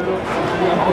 Thank you.